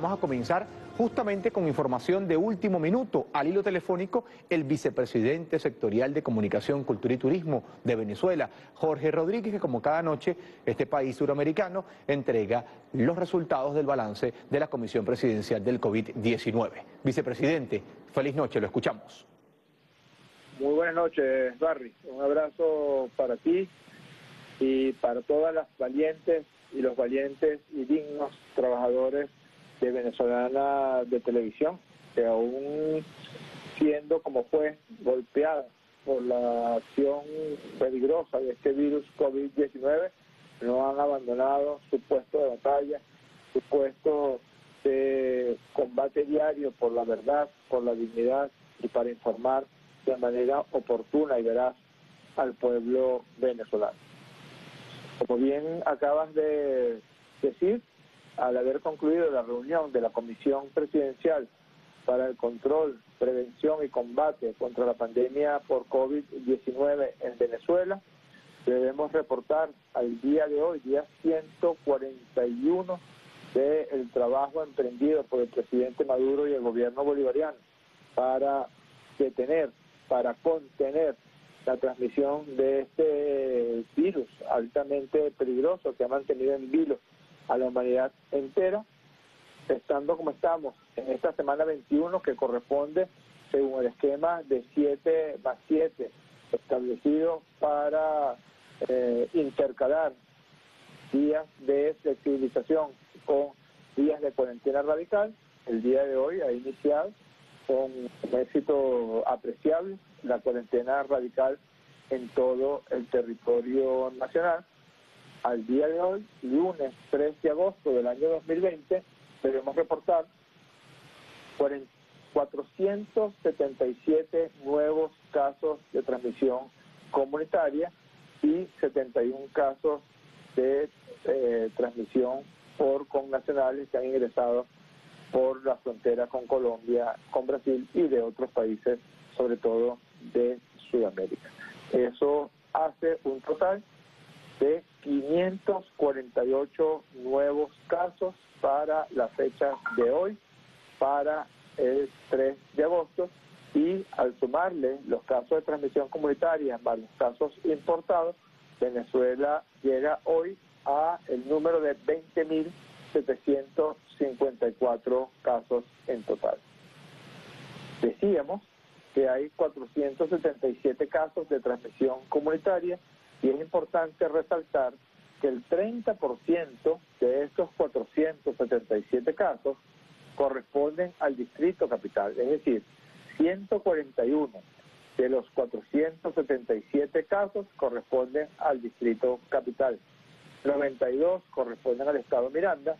Vamos a comenzar justamente con información de último minuto. Al hilo telefónico, el vicepresidente sectorial de Comunicación, Cultura y Turismo de Venezuela, Jorge Rodríguez, que como cada noche este país suramericano entrega los resultados del balance de la Comisión Presidencial del COVID-19. Vicepresidente, feliz noche, lo escuchamos. Muy buenas noches, Barry. Un abrazo para ti y para todas las valientes y los valientes y dignos trabajadores de venezolana de televisión, que aún siendo como fue golpeada por la acción peligrosa de este virus COVID-19, no han abandonado su puesto de batalla, su puesto de combate diario por la verdad, por la dignidad y para informar de manera oportuna y veraz al pueblo venezolano. Como bien acabas de decir, al haber concluido la reunión de la Comisión Presidencial para el Control, Prevención y Combate contra la pandemia por COVID-19 en Venezuela, debemos reportar al día de hoy, día 141, del trabajo emprendido por el presidente Maduro y el gobierno bolivariano para detener, para contener la transmisión de este virus altamente peligroso que ha mantenido en vilo a la humanidad entera, estando como estamos en esta semana 21 que corresponde según el esquema de 7 más 7 establecido para eh, intercalar días de flexibilización con días de cuarentena radical. El día de hoy ha iniciado con un éxito apreciable la cuarentena radical en todo el territorio nacional al día de hoy, lunes 3 de agosto del año 2020, debemos reportar 477 nuevos casos de transmisión comunitaria y 71 casos de eh, transmisión por connacionales que han ingresado por la frontera con Colombia, con Brasil y de otros países, sobre todo de Sudamérica. Eso hace un total de 548 nuevos casos para la fecha de hoy, para el 3 de agosto, y al sumarle los casos de transmisión comunitaria más los casos importados, Venezuela llega hoy a el número de 20.754 casos en total. Decíamos que hay 477 casos de transmisión comunitaria y es importante resaltar que el 30% de estos 477 casos corresponden al distrito capital, es decir, 141 de los 477 casos corresponden al distrito capital, 92 corresponden al estado Miranda,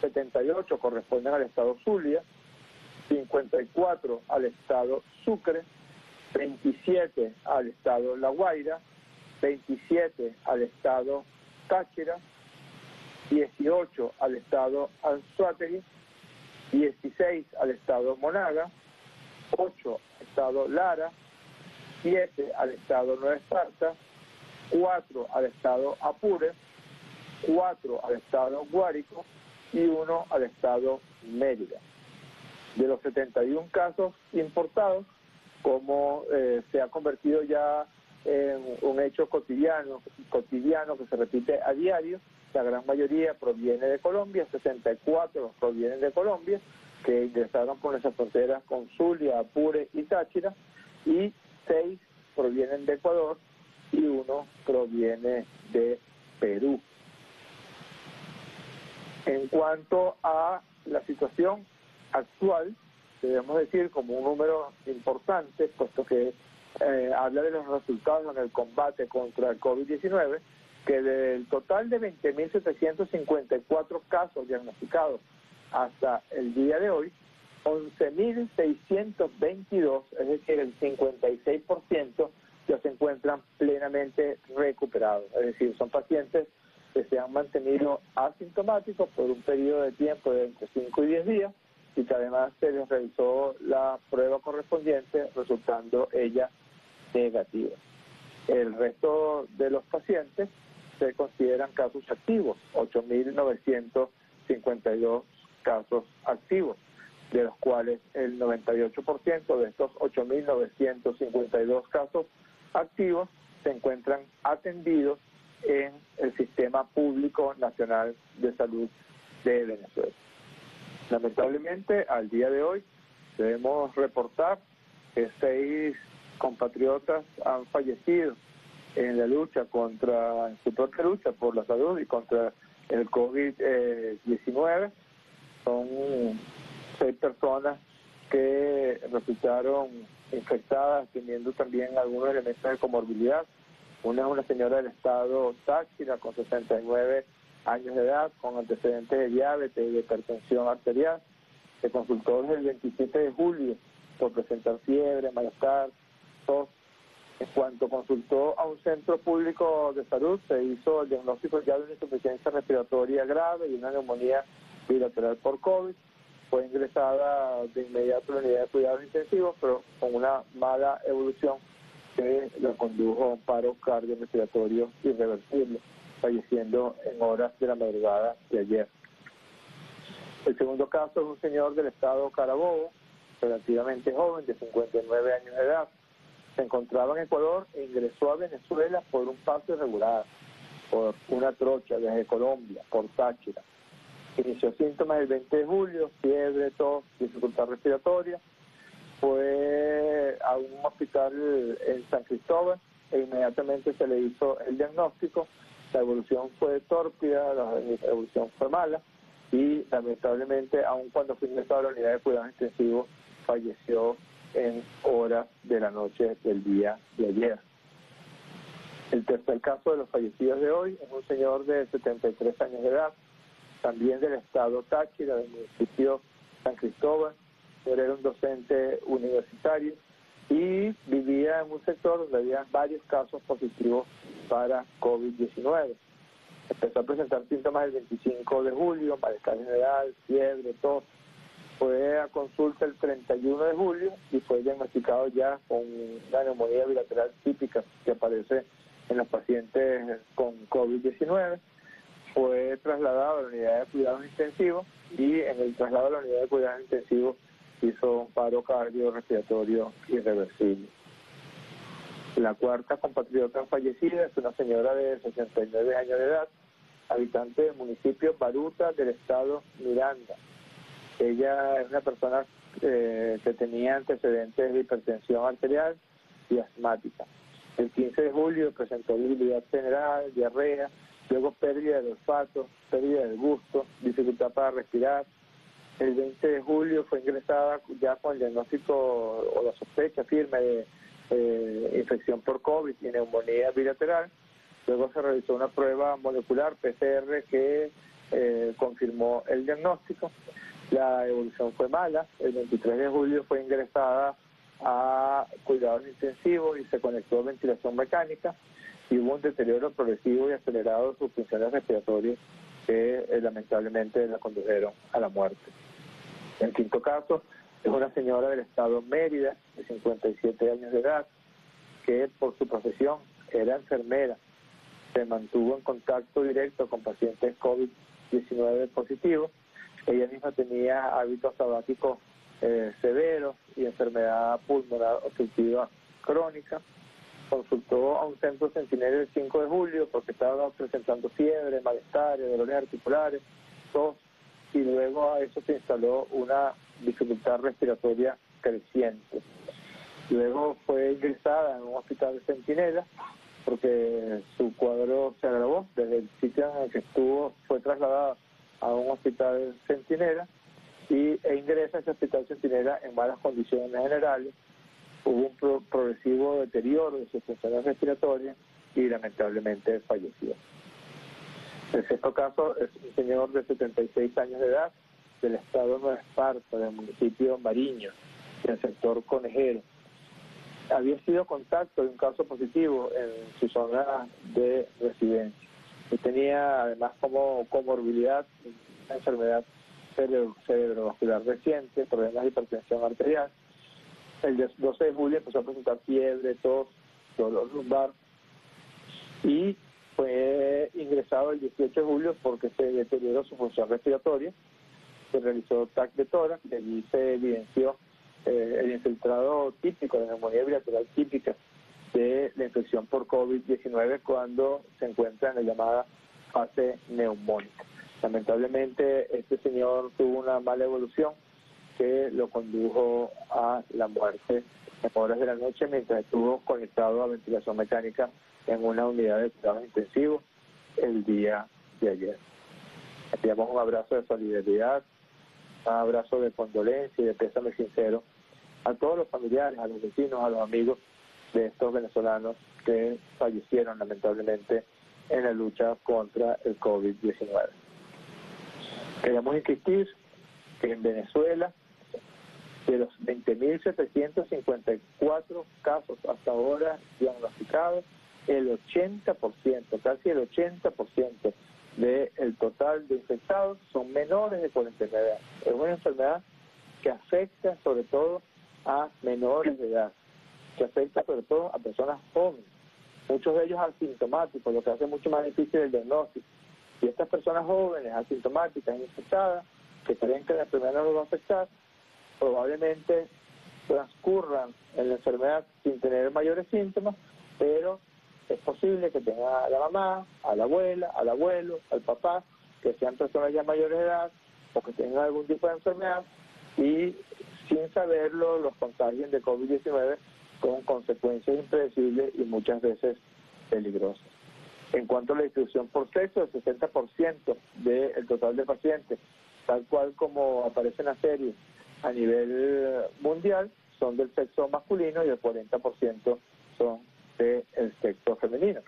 78 corresponden al estado Zulia, 54 al estado Sucre, 27 al estado La Guaira, 27 al estado Táchira, 18 al estado Anzuategui, 16 al estado Monaga, 8 al estado Lara, 7 al estado Nueva Esparta, 4 al estado Apure, 4 al estado Guárico y 1 al estado Mérida. De los 71 casos importados, como eh, se ha convertido ya un hecho cotidiano, cotidiano que se repite a diario. La gran mayoría proviene de Colombia, 64 provienen de Colombia, que ingresaron por esas fronteras con Zulia, Apure y Táchira, y 6 provienen de Ecuador y uno proviene de Perú. En cuanto a la situación actual, debemos decir como un número importante, puesto que eh, habla de los resultados en el combate contra el COVID-19, que del total de 20.754 casos diagnosticados hasta el día de hoy, 11.622, es decir, el 56%, ya se encuentran plenamente recuperados. Es decir, son pacientes que se han mantenido asintomáticos por un periodo de tiempo de entre 5 y 10 días y que además se les realizó la prueba correspondiente, resultando ella negativas. El resto de los pacientes se consideran casos activos, 8.952 casos activos, de los cuales el 98% de estos 8.952 casos activos se encuentran atendidos en el Sistema Público Nacional de Salud de Venezuela. Lamentablemente, al día de hoy, debemos reportar que seis compatriotas han fallecido en la lucha contra, en su propia lucha por la salud y contra el COVID-19. Son seis personas que resultaron infectadas teniendo también algunos elementos de comorbilidad. Una es una señora del estado Táchira con 69 años de edad, con antecedentes de diabetes y de hipertensión arterial. Se consultó desde el 27 de julio por presentar fiebre, malestar, En cuanto consultó a un centro público de salud, se hizo el diagnóstico ya de una insuficiencia respiratoria grave y una neumonía bilateral por COVID. Fue ingresada de inmediato a la unidad de cuidados intensivos, pero con una mala evolución que la condujo a un paro cardiorrespiratorio irreversible, falleciendo en horas de la madrugada de ayer. El segundo caso es un señor del estado Carabobo, relativamente joven, de 59 años de edad. Se encontraba en Ecuador e ingresó a Venezuela por un paso irregular, por una trocha desde Colombia, por Táchira. Inició síntomas el 20 de julio, fiebre, tos, dificultad respiratoria. Fue a un hospital en San Cristóbal e inmediatamente se le hizo el diagnóstico. La evolución fue tórpida, la evolución fue mala y lamentablemente, aun cuando fue ingresado a la unidad de cuidados intensivos, falleció en horas de la noche del día de ayer. El tercer caso de los fallecidos de hoy es un señor de 73 años de edad, también del estado Táchira, del municipio San Cristóbal. Era un docente universitario y vivía en un sector donde había varios casos positivos para COVID-19. Empezó a presentar síntomas el 25 de julio, malestar general, fiebre, tos, fue a consulta el 31 de julio y fue diagnosticado ya con una neumonía bilateral típica que aparece en los pacientes con COVID-19. Fue trasladado a la unidad de cuidados intensivos y en el traslado a la unidad de cuidados intensivos hizo un paro cardiorrespiratorio irreversible. La cuarta compatriota fallecida es una señora de 69 años de edad, habitante del municipio Baruta del estado Miranda. Ella es una persona eh, que tenía antecedentes de hipertensión arterial y asmática. El 15 de julio presentó debilidad general, diarrea, luego pérdida del olfato, pérdida del gusto, dificultad para respirar. El 20 de julio fue ingresada ya con el diagnóstico o la sospecha firme de eh, infección por COVID y neumonía bilateral. Luego se realizó una prueba molecular PCR que eh, confirmó el diagnóstico. La evolución fue mala. El 23 de julio fue ingresada a cuidados intensivos y se conectó a ventilación mecánica y hubo un deterioro progresivo y acelerado de sus funciones respiratorias que eh, lamentablemente la condujeron a la muerte. El quinto caso es una señora del estado Mérida, de 57 años de edad, que por su profesión era enfermera. Se mantuvo en contacto directo con pacientes COVID-19 positivos ella misma tenía hábitos sabáticos eh, severos y enfermedad pulmonar obstructiva crónica. Consultó a un centro centinela el 5 de julio porque estaba presentando fiebre, malestar, dolores articulares, tos, y luego a eso se instaló una dificultad respiratoria creciente. Luego fue ingresada en un hospital de centinela porque su cuadro se agravó. Desde el sitio en el que estuvo fue trasladada a un hospital centinela y, e ingresa a ese hospital centinela en malas condiciones generales. Hubo un progresivo deterioro de sus funciones respiratorias y lamentablemente falleció. El sexto caso es un señor de 76 años de edad del estado de Nueva Esparta, del municipio Mariño, del sector conejero. Había sido contacto de un caso positivo en su zona de residencia y tenía además como comorbilidad una enfermedad cerebrovascular reciente, problemas de hipertensión arterial. El 12 de julio empezó a presentar fiebre, tos, dolor lumbar y fue ingresado el 18 de julio porque se deterioró su función respiratoria se realizó TAC de tórax y allí se evidenció eh, el infiltrado típico, de neumonía bilateral típica de la infección por COVID-19 cuando se encuentra en la llamada fase neumónica. Lamentablemente este señor tuvo una mala evolución que lo condujo a la muerte en horas de la noche mientras estuvo conectado a ventilación mecánica en una unidad de cuidados intensivos el día de ayer. Enviamos un abrazo de solidaridad, abrazo de condolencia y de pésame sincero a todos los familiares, a los vecinos, a los amigos de estos venezolanos que fallecieron lamentablemente en la lucha contra el COVID-19. Queremos insistir que en Venezuela, de los 20.754 casos hasta ahora diagnosticados, el 80%, casi el 80% del total de infectados son menores de 49 años. Es una enfermedad que afecta sobre todo a menores de edad, que afecta sobre todo a personas jóvenes, muchos de ellos asintomáticos, lo que hace mucho más difícil el diagnóstico. Y estas personas jóvenes, asintomáticas, infectadas, que creen que la enfermedad no los va a afectar, probablemente transcurran en la enfermedad sin tener mayores síntomas, pero es posible que tenga a la mamá, a la abuela, al abuelo, al papá, que sean personas ya mayores de edad o que tengan algún tipo de enfermedad y sin saberlo los contagien de COVID-19 con consecuencias impredecibles y muchas veces peligrosas. En cuanto a la distribución por sexo, el 60% del total de pacientes, tal cual como aparece en la serie a nivel mundial, son del sexo masculino y el 40% son del sexo femenino.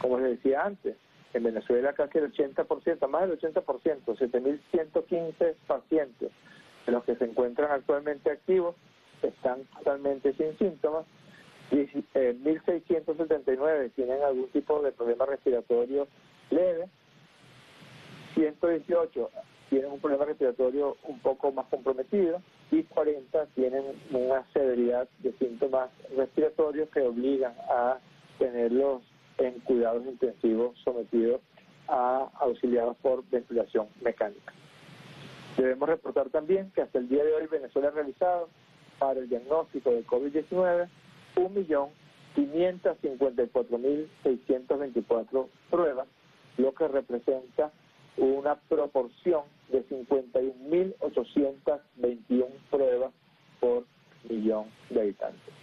Como les decía antes, en Venezuela casi el 80%, más del 80%, 7.115 pacientes de los que se encuentran actualmente activos están totalmente sin síntomas. 1.679 eh, tienen algún tipo de problema respiratorio leve. 118 tienen un problema respiratorio un poco más comprometido y 40 tienen una severidad de síntomas respiratorios que obligan a tenerlos en cuidados intensivos sometidos a auxiliados por ventilación mecánica. Debemos reportar también que hasta el día de hoy Venezuela ha realizado para el diagnóstico de COVID-19 1.554.624 pruebas, lo que representa una proporción de 51.821 pruebas por millón de habitantes.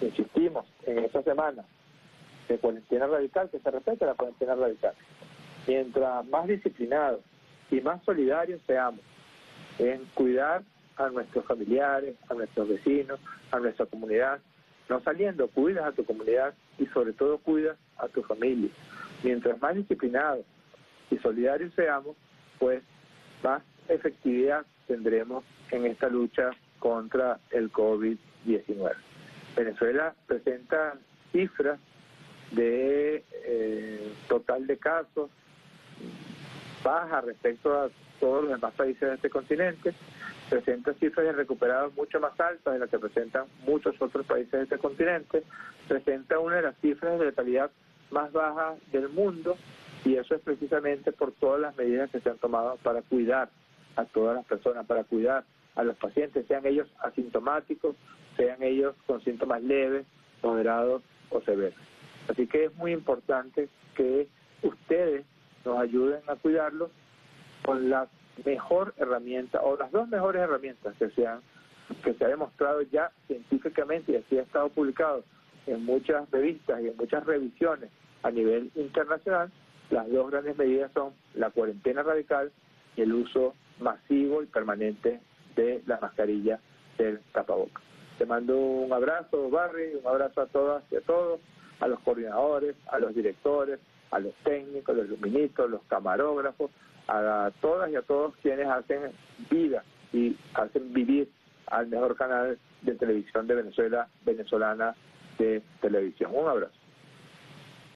Insistimos en esta semana de cuarentena radical, que se respeta la cuarentena radical. Mientras más disciplinados y más solidarios seamos en cuidar a nuestros familiares, a nuestros vecinos, a nuestra comunidad. No saliendo, cuidas a tu comunidad y sobre todo cuidas a tu familia. Mientras más disciplinados y solidarios seamos, pues más efectividad tendremos en esta lucha contra el COVID-19. Venezuela presenta cifras de eh, total de casos baja respecto a todos los demás países de este continente, presenta cifras de recuperados mucho más altas de las que presentan muchos otros países de este continente, presenta una de las cifras de letalidad más bajas del mundo y eso es precisamente por todas las medidas que se han tomado para cuidar a todas las personas, para cuidar a los pacientes, sean ellos asintomáticos, sean ellos con síntomas leves, moderados o severos. Así que es muy importante que ustedes nos ayuden a cuidarlos con la mejor herramienta o las dos mejores herramientas que se han que se ha demostrado ya científicamente y así ha estado publicado en muchas revistas y en muchas revisiones a nivel internacional, las dos grandes medidas son la cuarentena radical y el uso masivo y permanente de la mascarilla del tapabocas. Te mando un abrazo, Barry, un abrazo a todas y a todos, a los coordinadores, a los directores, a los técnicos, los luministros, los camarógrafos, a todas y a todos quienes hacen vida y hacen vivir al mejor canal de televisión de Venezuela, venezolana de televisión. Un abrazo.